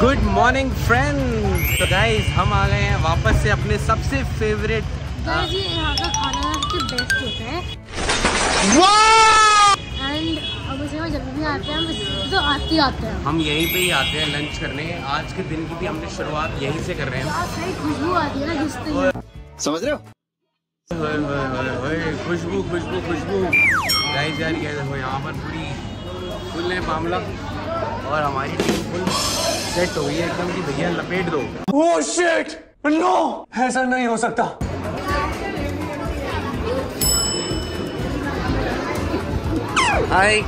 Good morning friends तो guys हम आ गए हैं वापस से अपने सबसे फेवरेट गाइस ये यहाँ का खाना सबसे बेस्ट होता है। एंड अब इसमें जब भी आते हैं हम तो आते ही आते हैं। हम यहीं पे ही आते हैं लंच करने। आज के दिन की भी हमने शुरुआत यहीं से कर रहे हैं। खुशबू आती है ना जिस समझ रहे हो? खुशबू खुशबू खुशबू। गाइस यार यहाँ पर पूरी फुल है मामला। और हमारी टीम फुल सेट हो गई है एकदम कि भैया लपेट दो। ओह शिट नो ऐसा नहीं हो सकता। हाय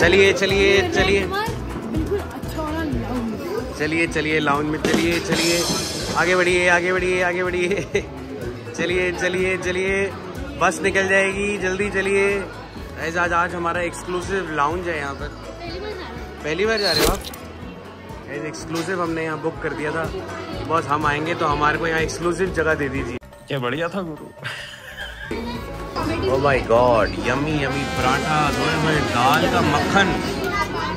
चलिए चलिए चलिए। चलिए चलिए लाउंज में चलिए चलिए। आगे बढ़िए आगे बढ़िए आगे बढ़िए। चलिए चलिए चलिए। बस निकल जाएगी जल्दी चलिए। आज आज हमारा एक्सक्लूसिव लाउंज है यहाँ पर। पहली बार जा रहे हो आप? ऐसे एक्सक्लूसिव हमने यहाँ बुक कर दिया था। बस हम आएँगे तो हमारे को यहाँ एक्सक्लूसिव जगह दे दीजिए। क्या बढ़िया था गुरु। Oh my god yummy yummy पराठा धोए हुए दाल का मक्खन।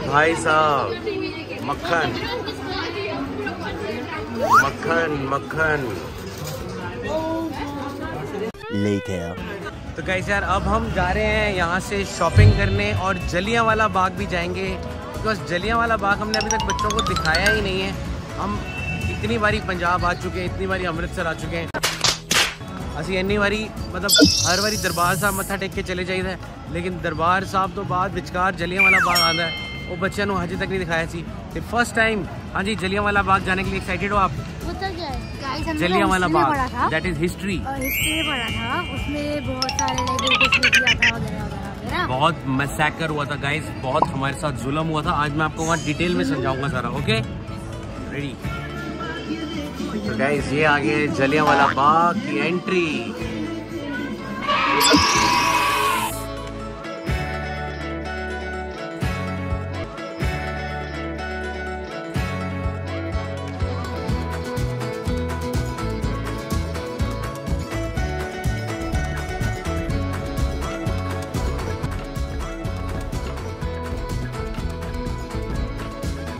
भाई साहब मक्खन। मक्खन मक्खन। तो कैसे यार अब हम जा रहे हैं यहाँ से शॉपिंग करने और जलियाँ वाला बाग भी जाएँगे। बिकॉज जलियां वाला बाग हमने अभी तक बच्चों को दिखाया ही नहीं है हम इतनी बारी पंजाब आ चुके हैं इतनी बारी अमृतसर आ चुके हैं ਅਸੀਂ ਇੰਨੀ ਵਾਰੀ ਮਤਲਬ ਹਰ ਵਾਰੀ ਦਰਬਾਰ ਸਾਹਿਬ ਮੱਥਾ ਟੇਕ ਕੇ ਚਲੇ ਜਾਈਦਾ ਹੈ, ਲੇਕਿਨ ਦਰਬਾਰ ਸਾਹਿਬ ਤੋਂ ਬਾਅਦ ਵਿਚਕਾਰ ਜਲਿਆਂਵਾਲਾ ਬਾਗ ਆਉਂਦਾ ਹੈ ਉਹ ਬੱਚਿਆਂ ਨੂੰ ਹਜੇ ਤੱਕ ਨਹੀਂ ਦਿਖਾਇਆ ਸੀ ਤੇ ਫਸਟ ਟਾਈਮ ਹਾਂਜੀ ਜਲਿਆਂਵਾਲਾ बाग जाने के लिए एक्साइटेड हो आप होता क्या है गाइस हमने जलियांवाला हिस्ट्री में पढ़ा बाग था दैट इज हिस्ट्री और हिस्ट्री में पढ़ा था उसमें बहुत सारे लाइक ब्रिटिश ने किया था वगैरह वगैरह वगैरह बहुत मैसेकर हुआ था गाइज़ बहुत हमारे साथ जुलम हुआ था. आज मैं आपको वहाँ डिटेल में समझाऊँगा सारा ओके रेडी तो गाइस ये आगे जलिया वाला बाग की एंट्री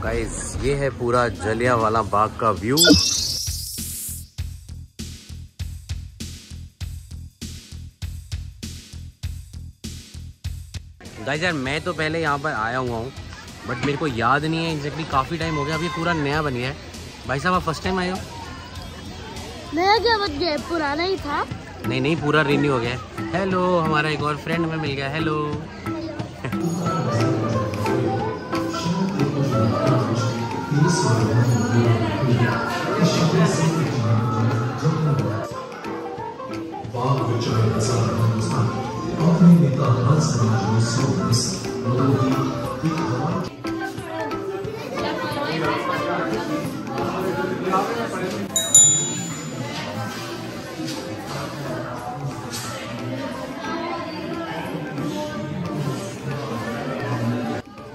गाइस ये है पूरा जलियांवाला बाग का व्यू। गाइस यार मैं तो पहले यहाँ पर आया हुआ हूँ बट मेरे को याद नहीं है एग्जैक्टली काफ़ी टाइम हो गया अभी पूरा नया बन गया है। भाई साहब आप फ़र्स्ट टाइम आए हो? नया क्या बच गया पुराना ही था। नहीं नहीं पूरा रिन्यू हो गया हेलो हमारा एक और फ्रेंड हमें मिल गया hello Isso é uma loucura. Estive sempre de Bağ ve çay tasarlarımızdan, Avni ve Dahran sanatçının sorumuz, Nodoli, bir hava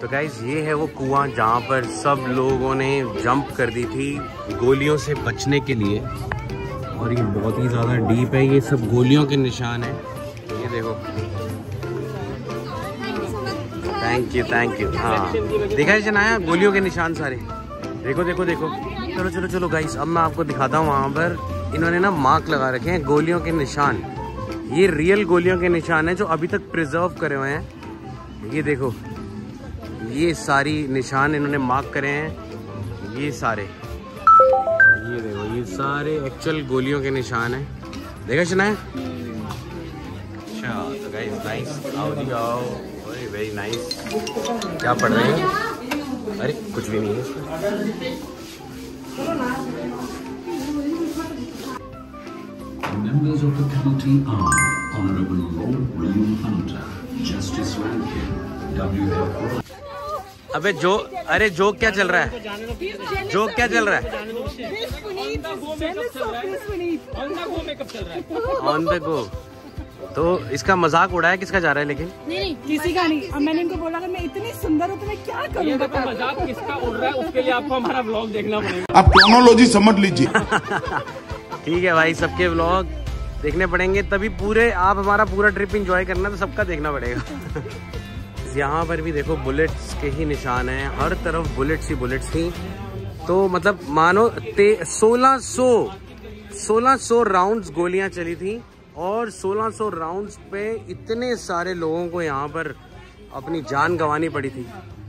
तो गाइज़ ये है वो कुआँ जहाँ पर सब लोगों ने जंप कर दी थी गोलियों से बचने के लिए। और ये बहुत ही ज़्यादा डीप है, ये सब गोलियों के निशान है। ये देखो। थैंक यू थैंक यू हाँ। देखा जनाया? गोलियों के निशान सारे। देखो देखो देखो। चलो चलो चलो गाइस अब मैं आपको दिखाता हूँ वहाँ पर इन्होंने ना मार्क लगा रखे हैं गोलियों के निशान। ये रियल गोलियों के निशान है जो अभी तक प्रिजर्व करे हुए हैं। ये देखो। ये सारी निशान इन्होंने मार्क करे हैं। ये सारे। ये देखो ये सारे एक्चुअल गोलियों के निशान हैं। देखा है अच्छा तो नाइस क्या पढ़ रहे हैं? अरे कुछ भी नहीं है Members of the committee are Honorable Lord William Hunter, Justice Rankin, W.F. अबे जो अरे जोक क्या चल रहा है? जोक क्या चल रहा है? ऑन द गो तो इसका मज़ाक उड़ाया किसका जा रहा है लेकिन? नहीं नहीं किसी का नहीं। अब मैंने इनको बोला कि मैं इतनी सुंदर हूँ तो मैं क्या करूँ? बता मज़ाक किसका उड़ रहा है उसके लिए आपको हमारा ब्लॉग देखना पड़ेगा। आप टेक्नोलॉजी समझ लीजिए। ठीक है भाई सबके ब्लॉग देखने पड़ेंगे तभी पूरे आप हमारा पूरा ट्रिप इंजॉय करना तो सबका देखना पड़ेगा। गाइज़ यहाँ पर भी देखो बुलेट्स के ही निशान हैं। हर तरफ़ बुलेट्स ही बुलेट्स थी। तो मतलब मानो ते सोलह सौ सोलह सौ राउंड गोलियाँ चली थी और 1600 राउंड्स पे इतने सारे लोगों को यहाँ पर अपनी जान गंवानी पड़ी थी।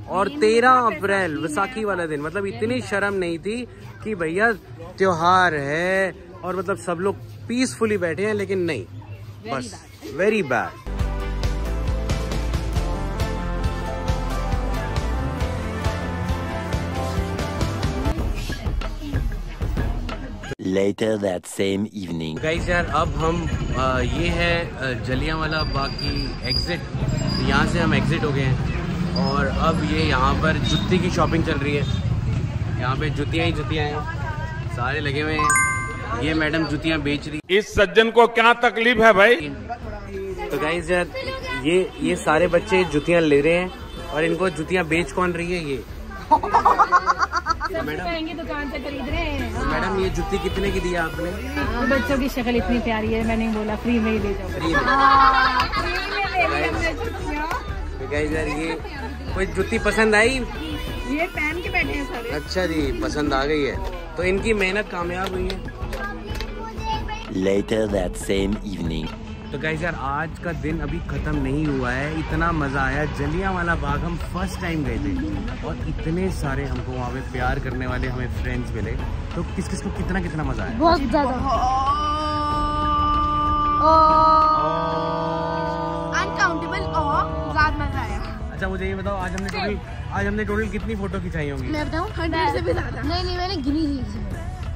और 13 अप्रैल विसाखी वाला दिन मतलब इतनी शर्म नहीं थी कि भैया त्योहार है और मतलब सब लोग पीसफुली बैठे हैं लेकिन नहीं। बस very bad Later that same evening. Guys यार अब हम आ, ये है जलियांवाला बाग की एग्जिट यहाँ से हम एग्जिट हो गए हैं। और अब ये यहाँ पर जुत्ती की शॉपिंग चल रही है। यहाँ पे जुतियाँ ही जुतियाँ हैं। सारे लगे हुए हैं। ये मैडम जुतियाँ बेच रही इस सज्जन को क्या तकलीफ़ है भाई? तो गाइस यार ये ये सारे बच्चे जुतियाँ ले रहे हैं। और इनको जुतियाँ बेच कौन रही है ये? महँगी दुकान से खरीद रहे हैं? मैडम ये जुत्ती कितने की दी आपने? हाँ, बच्चों की शक्ल इतनी प्यारी है मैंने बोला फ्री में ही ले जाओ। फ्री में। तो यार ये कोई जुत्ती पसंद आई? ये पहन के बैठे हैं सारे। अच्छा जी पसंद आ गई है। तो इनकी मेहनत कामयाब हुई है। Later that same evening. तो गाइस यार आज का दिन अभी खत्म नहीं हुआ है। इतना मज़ा आया। जलिया वाला बाग हम फ़र्स्ट टाइम गए थे और इतने सारे हमको वहाँ पे प्यार करने वाले हमें फ्रेंड्स मिले। तो किस किस को कितना कितना मज़ा आया? बहुत ज़्यादा। अनकाउंटेबल ज़्यादा मज़ा आया। अच्छा मुझे ये बताओ आज हमने टोटल आज हमने टोटल कितनी फ़ोटो खिंचाई होंगी? मैं बताऊँ? हंड्रेड से भी ज़्यादा। नहीं नहीं मैंने गिनी थी।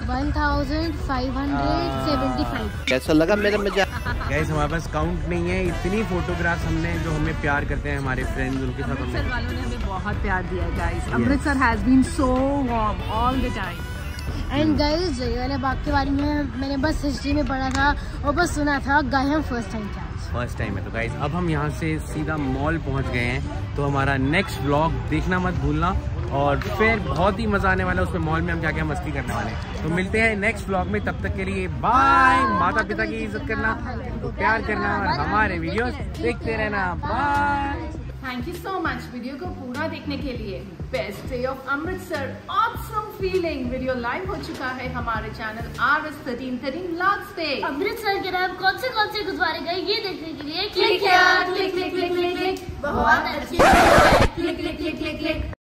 One thousand five hundred seventy five कैसा लगा मेरा मज़ाक गाइस हमारे पास काउंट नहीं है। इतनी फोटोग्राफ्स हमने जो हमें प्यार करते हैं हमारे फ्रेंड्स उनके साथ हमने। वालों ने हमें बहुत प्यार दिया guys Amritsar has been so warm all the time and guys Jallianwala Bagh के बारे में मैंने बस हिस्ट्री में पढ़ा था और बस सुना था गए हम फ़र्स्ट टाइम था फ़र्स्ट टाइम है। तो गाइज़ अब हम यहाँ से सीधा मॉल पहुँच गए हैं। तो हमारा नेक्स्ट ब्लॉग देखना मत भूलना। और फिर बहुत ही मज़ा आने वाला है उसमें मॉल में हम क्या क्या मस्ती करने वाले हैं। तो मिलते हैं नेक्स्ट व्लॉग में तब तक के लिए बाय माता पिता की इज़्ज़त करना तो प्यार करना और हमारे वीडियोस देखते रहना। Bye thank you so much video को पूरा देखने के लिए। Best day of Amritsar awesome feeling video live हो चुका है हमारे channel R S thirteen thirteen last पे। अमृतसर के नाम कौन से कौन से गुरुद्वारे गए ये देखने के लिए। Click click click click click click बहुत अच्छे click click click click click